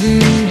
do